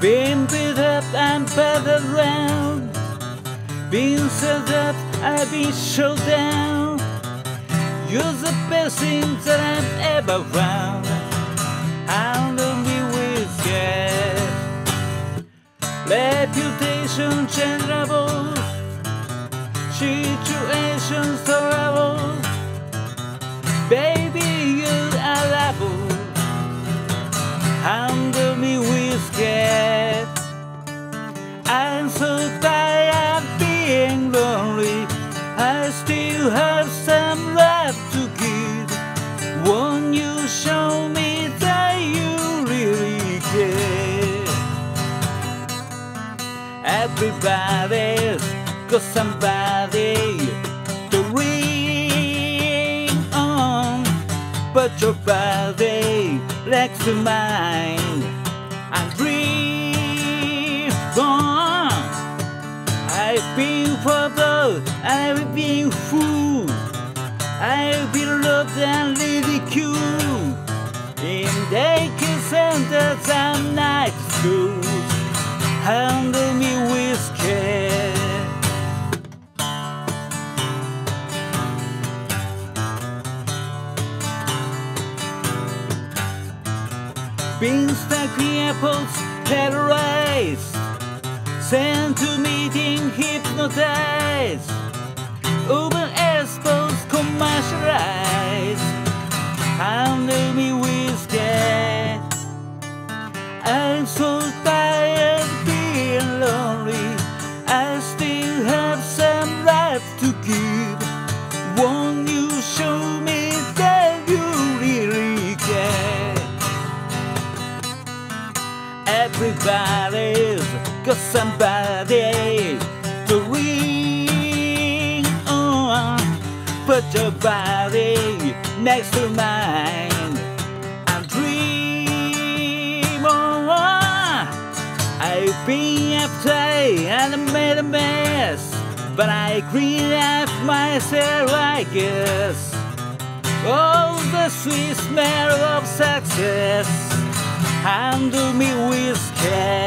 Been beat up and battered around. Been set up, I've been shut down. You're the best thing that I've ever found I'll me with care. Reputation changeable. Situations terrible. I'm so tired of being lonely. I still have some love to give. Won't you show me that you really care? Everybody's got somebody to ring on, but your body likes to mine and dream I've been followed, I've been fooled, I've been loved and ridiculed in daycare centers and night schools. Handle me with care. Been stuck in apples, terrorized, sent to meeting, hypnotized, open overexposed, commercialized. Handle me with care. I'm so tired being lonely. I still have some life to give. Won't you show me that you really care? Everybody's got somebody to ring on. Uh, put your body next to mine and dream on. I've been uptight and made a mess, but I cleaned up myself, I guess. Oh, the sweet smell of success handle me with care.